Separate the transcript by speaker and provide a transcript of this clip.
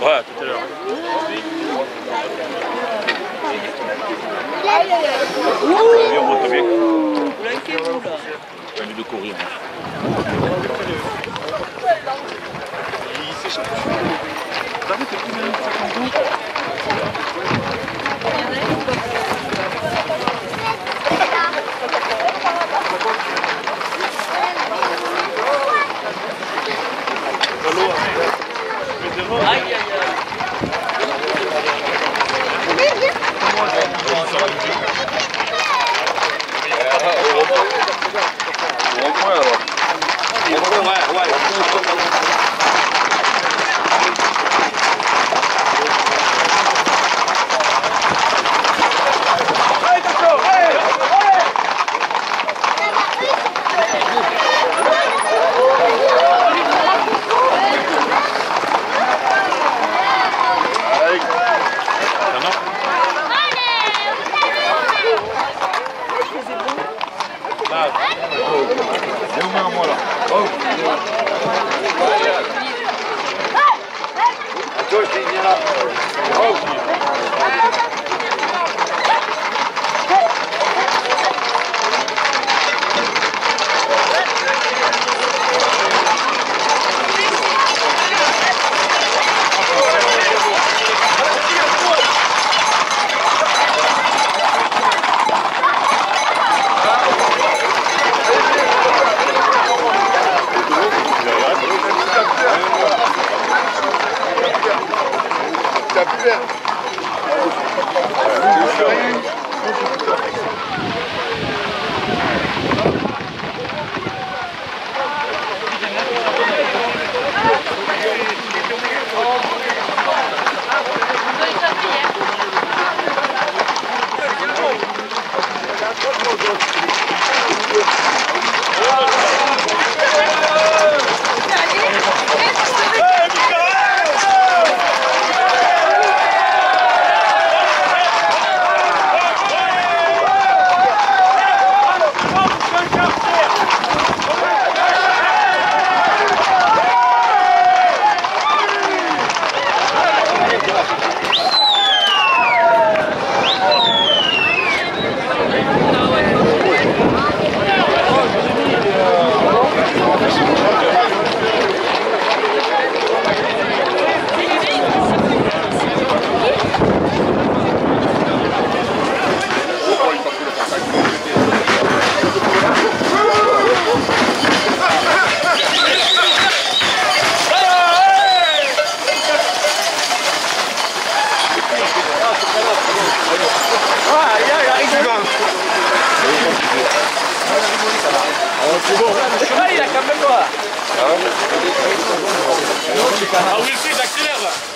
Speaker 1: Ouais, tout à l'heure. Allez, on rentre bien. J'ai envie de courir. Il s'échappe. Il a quand même quoi Ah oui, si, j'accélère là